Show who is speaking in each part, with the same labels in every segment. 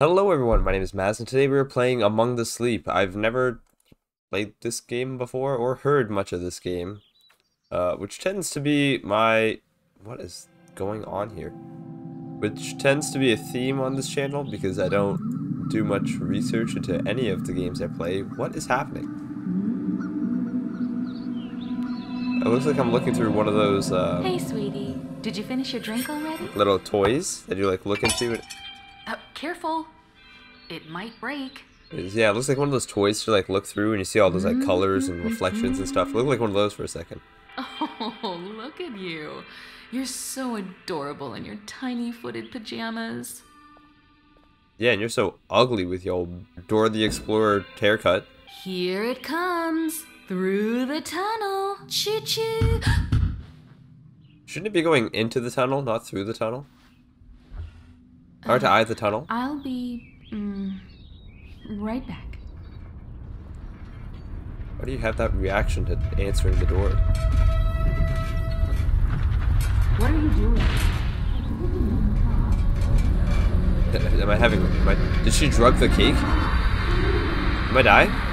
Speaker 1: Hello everyone, my name is Maz and today we are playing Among the Sleep. I've never played this game before or heard much of this game. Uh, which tends to be my... What is going on here? Which tends to be a theme on this channel because I don't do much research into any of the games I play. What is happening? It looks like I'm looking through one of those uh,
Speaker 2: Hey, sweetie. Did you finish your drink already?
Speaker 1: little toys that you like look into.
Speaker 2: Uh, careful. It might break.
Speaker 1: Yeah, it looks like one of those toys to like look through and you see all those like colors and reflections and stuff. It looked like one of those for a second.
Speaker 2: Oh, look at you. You're so adorable in your tiny footed pajamas.
Speaker 1: Yeah, and you're so ugly with your old Dora the Explorer haircut.
Speaker 2: Here it comes. Through the tunnel. Choo choo.
Speaker 1: Shouldn't it be going into the tunnel, not through the tunnel? Or to eye the tunnel?
Speaker 2: I'll be. Mm, right back.
Speaker 1: Why do you have that reaction to answering the door?
Speaker 2: What are you doing?
Speaker 1: Am I having... Am I, did she drug the cake? Am I dying?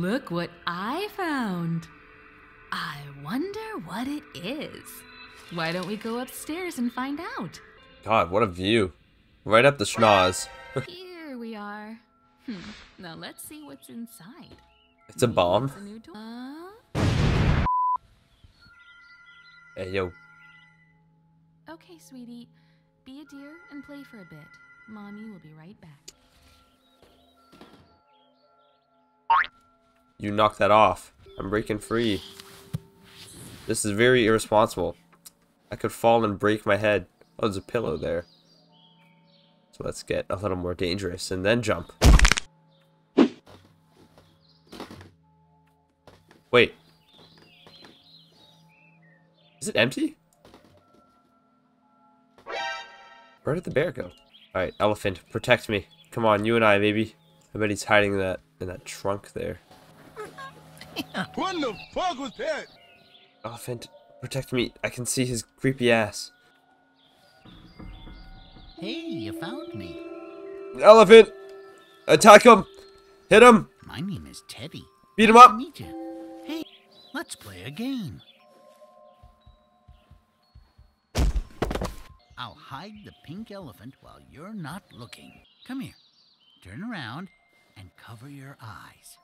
Speaker 2: Look what I found. I wonder what it is. Why don't we go upstairs and find out?
Speaker 1: God, what a view. Right up the schnoz.
Speaker 2: Here we are. Hmm. Now let's see what's inside.
Speaker 1: It's a bomb.
Speaker 2: A. Uh,
Speaker 1: Hey, yo.
Speaker 2: okay, sweetie. Be a dear and play for a bit. Mommy will be right back.
Speaker 1: You knock that off. I'm breaking free. This is very irresponsible. I could fall and break my head. Oh, there's a pillow there. So let's get a little more dangerous and then jump. Wait. Is it empty? Where did the bear go? Alright, elephant, protect me. Come on, you and I, baby. I bet he's hiding in that in that trunk there.
Speaker 3: What the fuck was that?
Speaker 1: Oh, elephant, protect me. I can see his creepy ass.
Speaker 4: Hey, you found me.
Speaker 1: Elephant! Attack him! Hit him!
Speaker 4: My name is Teddy.
Speaker 1: Beat him up!
Speaker 4: meet you. Hey, let's play a game. I'll hide the pink elephant while you're not looking. Come here. Turn around and cover your eyes.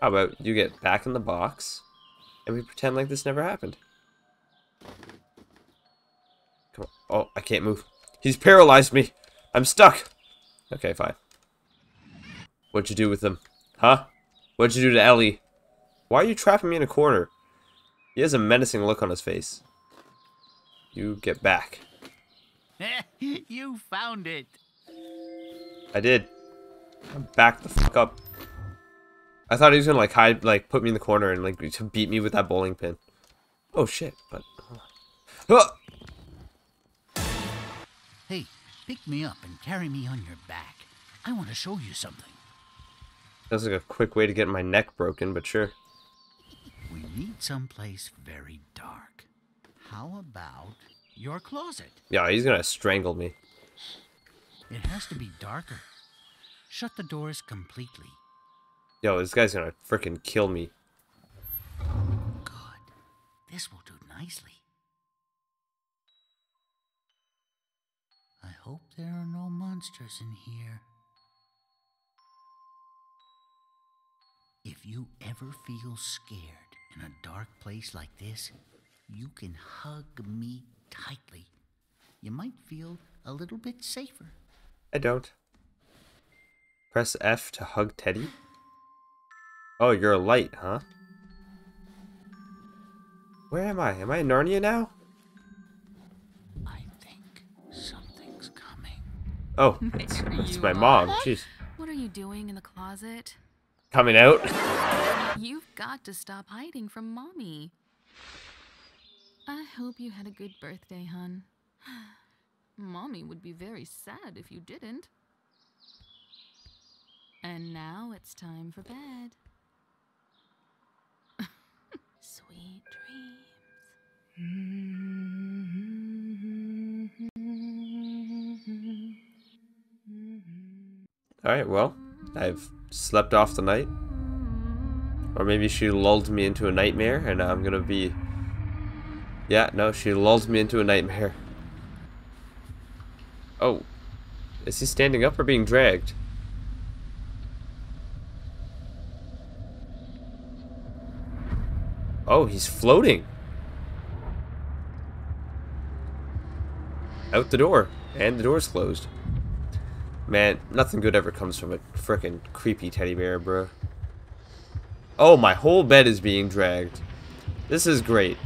Speaker 1: How about you get back in the box and we pretend like this never happened? Come on. Oh, I can't move. He's paralyzed me. I'm stuck. Okay, fine. What'd you do with him? Huh? What'd you do to Ellie? Why are you trapping me in a corner? He has a menacing look on his face. You get back.
Speaker 4: you found it.
Speaker 1: I did. I'm Back the fuck up. I thought he was gonna like hide, like put me in the corner and like beat me with that bowling pin. Oh shit! But!
Speaker 4: Hey, pick me up and carry me on your back. I want to show you something.
Speaker 1: that's like a quick way to get my neck broken, but sure.
Speaker 4: We need someplace very dark. How about your closet?
Speaker 1: Yeah, he's gonna strangle me.
Speaker 4: It has to be darker. Shut the doors completely.
Speaker 1: Yo, this guy's gonna freaking kill me.
Speaker 4: Good. This will do nicely. I hope there are no monsters in here. If you ever feel scared in a dark place like this, you can hug me tightly. You might feel a little bit safer.
Speaker 1: I don't. Press F to hug Teddy. Oh, you're a light, huh? Where am I? Am I in Narnia now?
Speaker 4: I think something's coming.
Speaker 1: Oh, it's, it's my mom. Jeez.
Speaker 2: What are you doing in the closet?
Speaker 1: Coming out.
Speaker 2: You've got to stop hiding from Mommy. I hope you had a good birthday, hun. Mommy would be very sad if you didn't. And now it's time for bed. Sweet dreams.
Speaker 1: Alright, well, I've slept off the night. Or maybe she lulled me into a nightmare and I'm gonna be... Yeah, no, she lulled me into a nightmare. Oh. Is he standing up or being dragged? Oh, he's floating. Out the door. And the door's closed. Man, nothing good ever comes from a frickin' creepy teddy bear, bro. Oh, my whole bed is being dragged. This is great.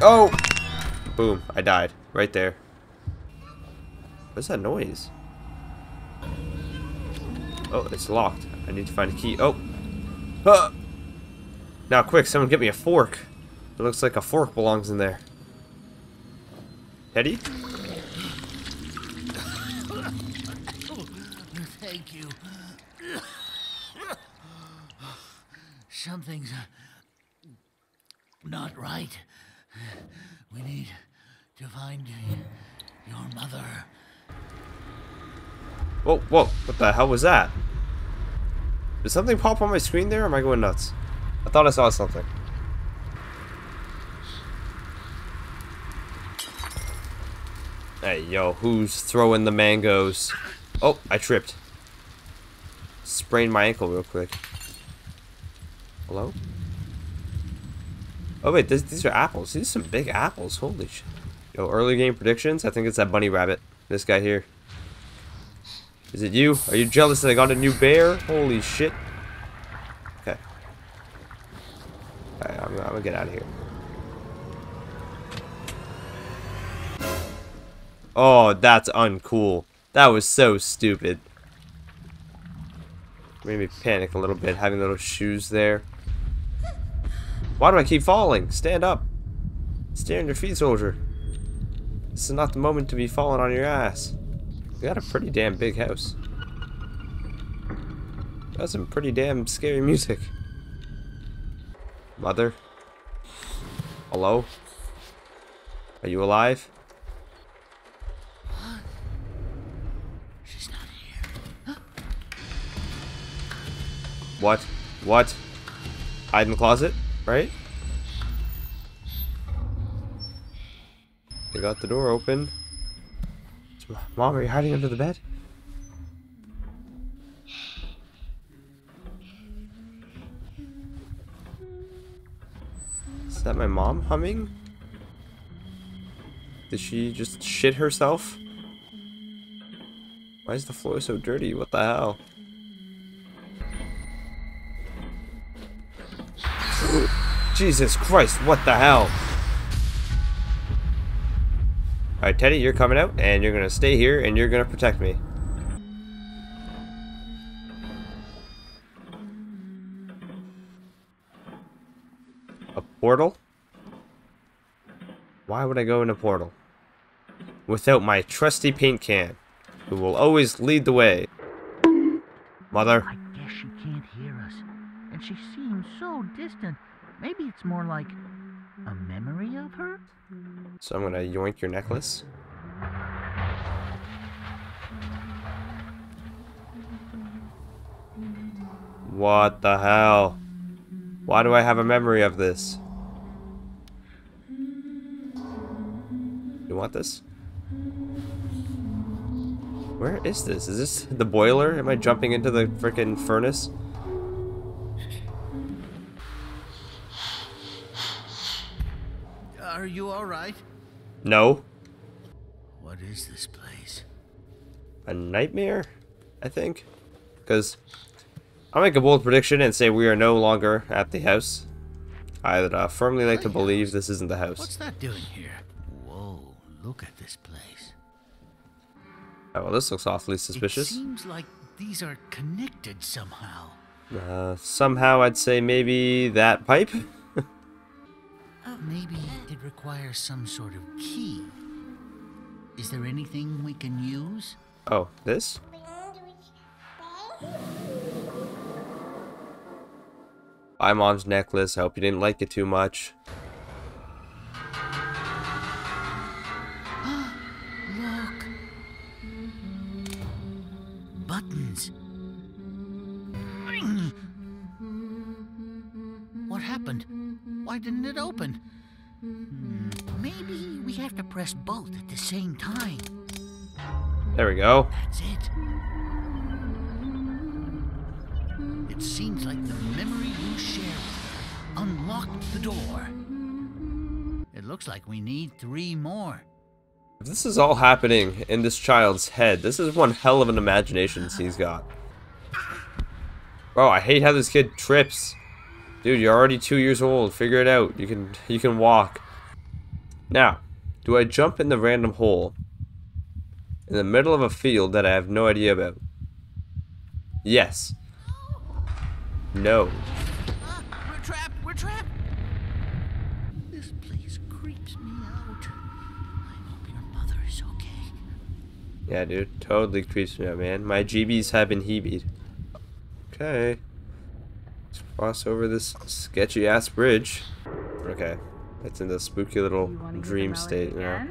Speaker 1: Oh! Boom, I died. Right there. What's that noise? Oh, it's locked. I need to find a key. Oh! Ah! Now, quick, someone get me a fork. It looks like a fork belongs in there. Teddy?
Speaker 4: Thank you. Something's not right. We need to find your mother.
Speaker 1: Whoa, whoa, what the hell was that? Did something pop on my screen there, am I going nuts? I thought I saw something. Hey, yo, who's throwing the mangoes? Oh, I tripped. Sprained my ankle real quick. Hello? Oh wait, this, these are apples. These are some big apples. Holy shit. Yo, early game predictions? I think it's that bunny rabbit. This guy here. Is it you? Are you jealous that I got a new bear? Holy shit. Okay. I'm, I'm gonna get out of here. Oh, that's uncool. That was so stupid. Made me panic a little bit having little shoes there. Why do I keep falling? Stand up. Stay on your feet, soldier. This is not the moment to be falling on your ass. We got a pretty damn big house. Got some pretty damn scary music. Mother? Hello? Are you alive?
Speaker 4: She's not here.
Speaker 1: What? What? Hide in the closet, right? They got the door open. Mom, are you hiding under the bed? Is that my mom humming? Did she just shit herself? Why is the floor so dirty? What the hell? Jesus Christ, what the hell? Alright, Teddy, you're coming out, and you're gonna stay here, and you're gonna protect me. A portal? Why would I go in a portal? Without my trusty paint can, who will always lead the way. Mother.
Speaker 4: I guess she can't hear us. And she seems so distant. Maybe it's more like a memory of her?
Speaker 1: So I'm gonna yoink your necklace. What the hell? Why do I have a memory of this? You want this? Where is this? Is this the boiler? Am I jumping into the freaking furnace?
Speaker 4: Are you alright?
Speaker 1: No.
Speaker 4: What is this place?
Speaker 1: a nightmare, I think. Because I'll make a bold prediction and say we are no longer at the house. I'd uh, firmly like to believe this isn't the house.
Speaker 4: What's that doing here? Whoa, look at this place.
Speaker 1: Oh, well, this looks awfully suspicious.
Speaker 4: It seems like these are connected somehow.
Speaker 1: Uh, somehow I'd say maybe that pipe?
Speaker 4: Maybe it requires some sort of key. Is there anything we can use?
Speaker 1: Oh, this? Bye, mom's necklace. I hope you didn't like it too much.
Speaker 4: Why didn't it open? Hmm, Maybe we have to press both at the same time.
Speaker 1: There we go.
Speaker 4: That's it. It seems like the memory you shared unlocked the door. It looks like we need three more.
Speaker 1: If this is all happening in this child's head, this is one hell of an imagination he's got. Bro, I hate how this kid trips. Dude, you're already two years old. Figure it out. You can you can walk. Now, do I jump in the random hole in the middle of a field that I have no idea about? Yes. No.
Speaker 4: Ah, we're trapped! We're trapped! This place creeps me out. I hope your mother is okay.
Speaker 1: Yeah, dude. Totally creeps me out, man. My GBs have been heebied. Okay. Let's cross over this sketchy ass bridge. Okay. It's in the spooky little
Speaker 2: You wanna hear the
Speaker 1: dream
Speaker 2: melody
Speaker 1: state now.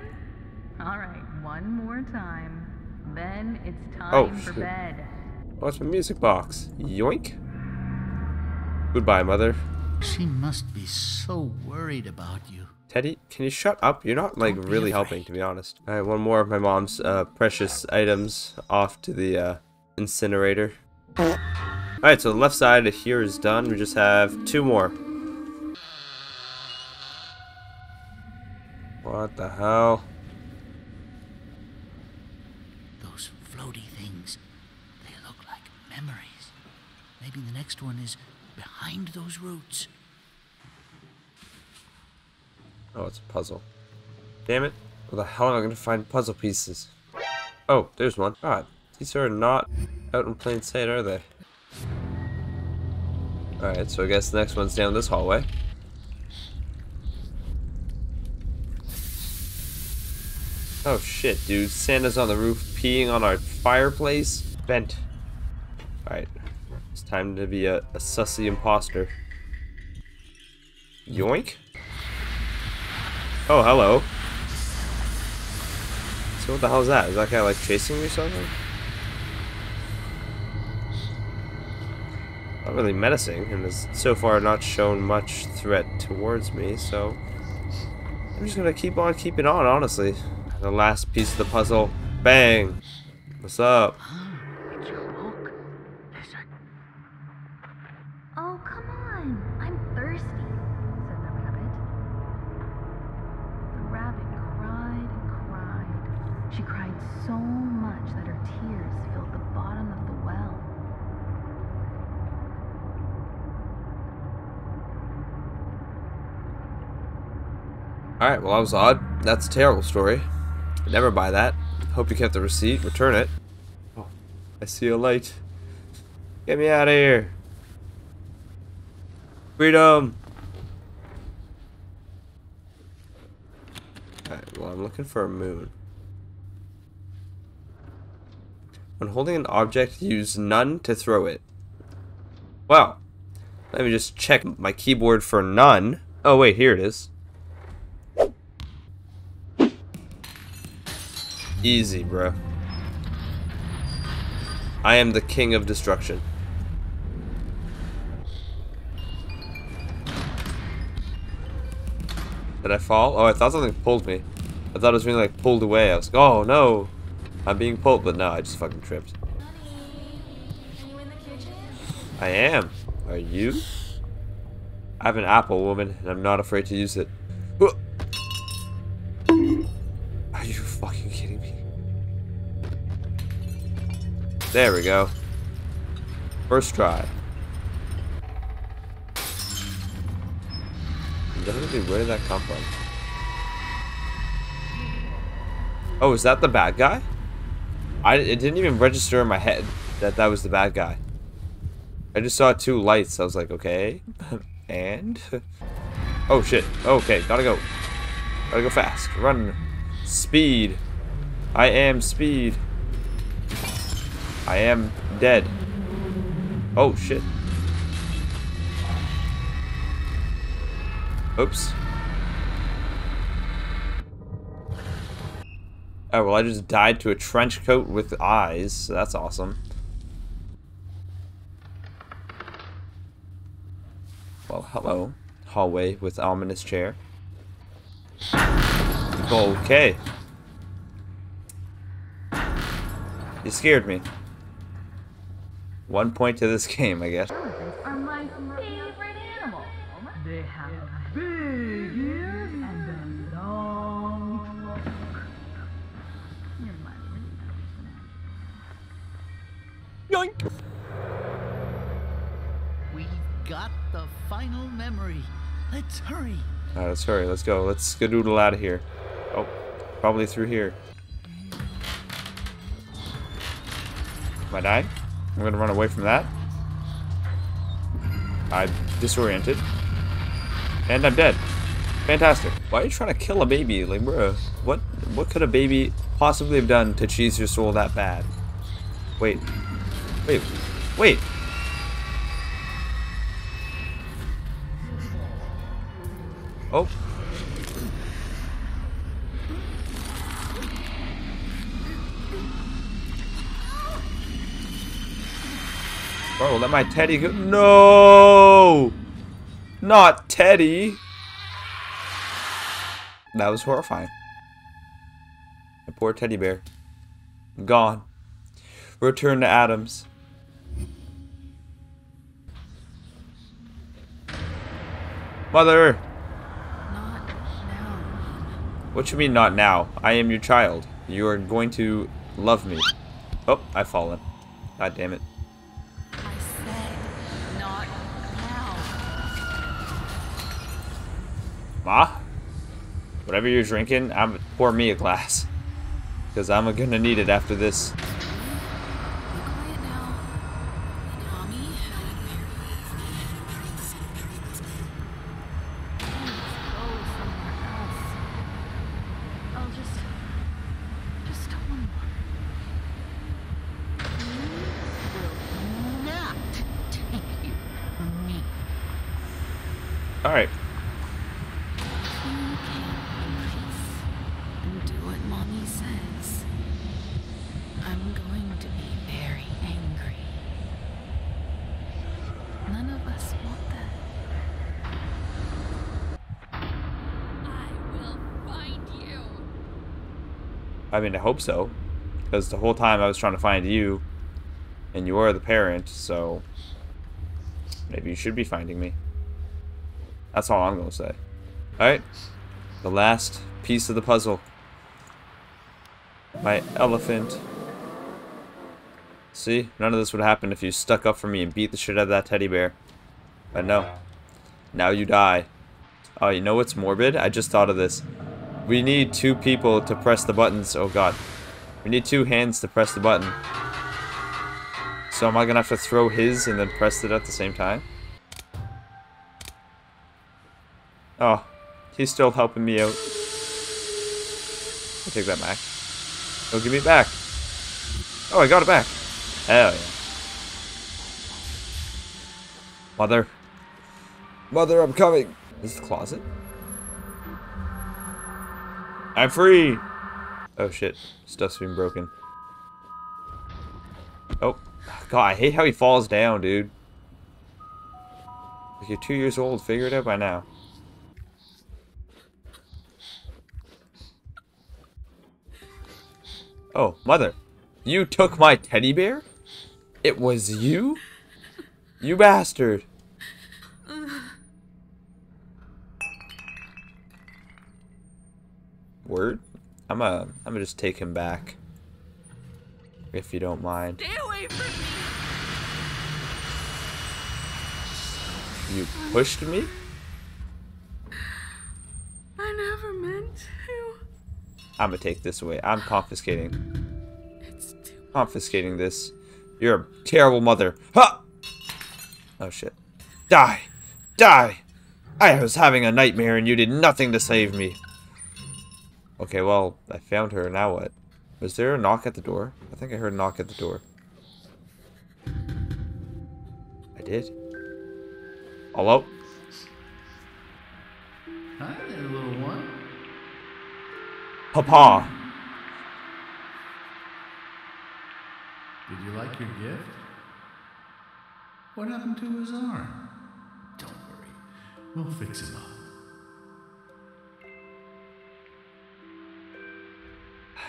Speaker 2: All right, one more time. Then it's time
Speaker 1: Oh,
Speaker 2: for
Speaker 1: shit.
Speaker 2: bed.
Speaker 1: Oh, it's my music box. Yoink. Goodbye, mother.
Speaker 4: She must be so worried about you.
Speaker 1: Teddy, can you shut up? You're not, like,
Speaker 4: Don't
Speaker 1: really helping, to be honest. Alright, one more of my mom's uh, precious items off to the uh, incinerator. Alright, so the left side here is done. We just have two more. What the hell?
Speaker 4: Those floaty things, they look like memories. Maybe the next one is behind those roots.
Speaker 1: Oh, it's a puzzle. Damn it. Where the hell am I going to find puzzle pieces? Oh, there's one. God, these are not out in plain sight, are they? Alright, so I guess the next one's down this hallway. Oh shit, dude. Santa's on the roof peeing on our fireplace. Vent. Alright. It's time to be a, a sussy imposter. Yoink? Oh, hello. So what the hell is that? Is that guy like chasing me or something? Not really menacing, and has so far not shown much threat towards me, so... I'm just gonna keep on keeping on, honestly. The last piece of the puzzle. Bang! What's up?
Speaker 4: It's your book. Listen.
Speaker 2: Oh, come on. I'm thirsty, said the rabbit. The rabbit cried and cried. She cried so much that her tears filled the bottom of the well.
Speaker 1: Alright, well that was odd. That's a terrible story. Never buy that. Hope you kept the receipt. Return it. Oh, I see a light. Get me out of here. Freedom. Alright, well I'm looking for a moon. When holding an object, use none to throw it. Well, let me just check my keyboard for none. Oh wait, here it is. Easy, bro. I am the king of destruction. Did I fall? Oh, I thought something pulled me. I thought it was being like pulled away. I was like, oh no, I'm being pulled, but no, I just fucking tripped. I am. Are you? I have an apple, woman, and I'm not afraid to use it. There we go. First try. Definitely, where did that come from? Oh, is that the bad guy? I, it didn't even register in my head that that was the bad guy. I just saw two lights. I was like, okay. and? Oh, shit. Okay, gotta go. Gotta go fast. Run. Speed. I am speed. I am dead. Oh, shit. Oops. Oh, well, I just died to a trench coat with eyes. So that's awesome. Well, hello. Hallway with ominous chair. Okay. You scared me. One point to this game, I guess.
Speaker 5: Are my favorite animal. They have big ears and a long trunk.
Speaker 1: Yoink!
Speaker 4: We've got the final memory. Let's hurry.
Speaker 1: Alright, let's hurry. Let's go. Let's skedoodle out of here. Oh, probably through here. Am I dying? I'm gonna run away from that. I'm disoriented. And I'm dead. Fantastic. Why are you trying to kill a baby? Like, bro, what, what could a baby possibly have done to cheese your soul that bad? Wait. Wait. Wait. Oh. Bro, let my teddy go. No! Not Teddy! That was horrifying. A poor teddy bear. Gone. Return to Adams. Mother! What you mean not now? I am your child. You are going to love me. Oh, I've fallen. God damn it. Whatever you're drinking, I'm pour me a glass. Because I'm gonna need it after this.
Speaker 2: Be quiet now. Mommy had a Please go somewhere else. I'll just, just one more.
Speaker 4: Not take you from me.
Speaker 1: Alright.
Speaker 2: You can in peace and do what mommy says. I'm going to be very angry. None of us want that. I will find you.
Speaker 1: I mean, I hope so. Because the whole time I was trying to find you. And you are the parent, so... Maybe you should be finding me. That's all I'm gonna say. Alright. The last piece of the puzzle. My elephant. See? None of this would happen if you stuck up for me and beat the shit out of that teddy bear. But no. Now you die. Oh, you know what's morbid? I just thought of this. We need two people to press the buttons. Oh god. We need two hands to press the button. So am I gonna have to throw his and then press it at the same time? Oh, he's still helping me out. I'll take that back. Oh, give me it back. Oh, I got it back. Hell yeah. Mother. Mother, I'm coming. Is this the closet? I'm free! Oh shit, stuff's been broken. Oh, God, I hate how he falls down, dude. If you're two years old, figure it out by now. Oh, mother, you took my teddy bear? It was you? You bastard. Word? I'm a, I'm gonna just take him back. If you don't mind.
Speaker 2: Stay away from me.
Speaker 1: You pushed me?
Speaker 2: I never meant to.
Speaker 1: I'm gonna take this away. I'm confiscating.
Speaker 2: It's too
Speaker 1: Confiscating this. You're a terrible mother. Ha! Oh shit. Die! Die! I was having a nightmare and you did nothing to save me. Okay, well, I found her. Now what? Was there a knock at the door? I think I heard a knock at the door. I did. Hello? Hi there, little one. Papa.
Speaker 4: Did you like your gift? What happened to his arm? Don't worry. We'll fix him up.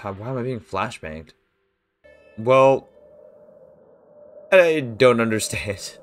Speaker 1: Why am I being flashbanged? Well, I don't understand.